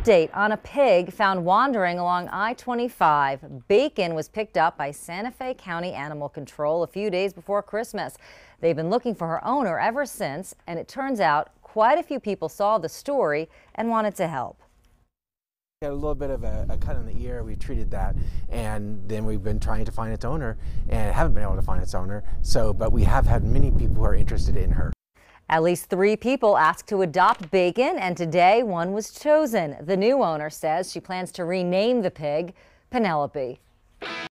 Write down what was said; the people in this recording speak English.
update on a pig found wandering along I-25. Bacon was picked up by Santa Fe County Animal Control a few days before Christmas. They've been looking for her owner ever since, and it turns out quite a few people saw the story and wanted to help. Got a little bit of a, a, cut in the ear. We treated that, and then we've been trying to find its owner, and haven't been able to find its owner. So, but we have had many people who are interested in her. At least three people asked to adopt Bacon, and today one was chosen. The new owner says she plans to rename the pig Penelope.